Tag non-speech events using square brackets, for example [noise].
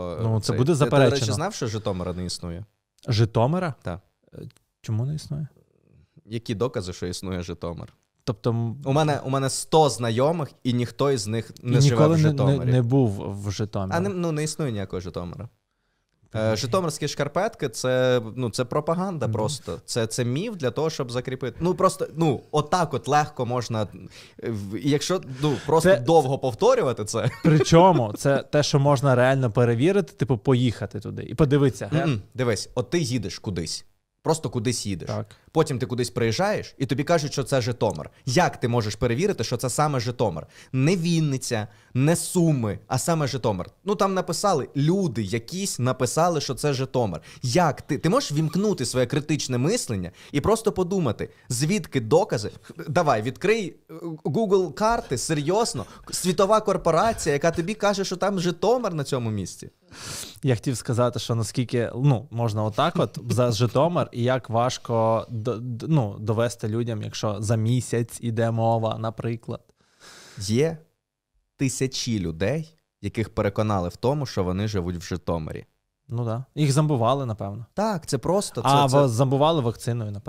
Ну, це цей- буде Ти, до речі, знав, що Житомира не існує? Житомира? Так. Е, Чому не існує? Які докази, що існує Житомир? Тобто У мене, у мене 100 знайомих, і ніхто із них не і живе ніколи в не, Житомирі. не, не був в Житомирі. А не, ну, не існує ніякого Житомира. Е, Житомирські шкарпетки це, ну, це пропаганда просто. Це, це міф для того, щоб закріпити. Ну просто ну, отак от легко можна. е, якщо ну, просто Це- довго повторювати це. Причому це [laughs] те, що можна реально перевірити, типу, поїхати туди і подивитися. Дивись, от ти їдеш кудись. Просто кудись їдеш. Так. Потім ти кудись приїжджаєш, і тобі кажуть, що це Житомир. Як ти можеш перевірити, що це саме Житомир? Не Вінниця, не Суми, а саме Житомир. Ну там написали люди, якісь написали, що це Житомир. Як ти? Ти можеш вімкнути своє критичне мислення і просто подумати, звідки докази? Давай, відкрий е, Google карти, серйозно, світова корпорація, яка тобі каже, що там Житомир на цьому місці. Я хотів сказати, що наскільки ну, можна отак, от за [laughs] Житомир, і як важко до, ну, довести людям, якщо за місяць іде мова, наприклад. Є тисячі людей, яких переконали в тому, що вони живуть в Житомирі. Ну так. Да. Їх зомбували, напевно. Так, це просто це, а це... вас вакциною, напевно.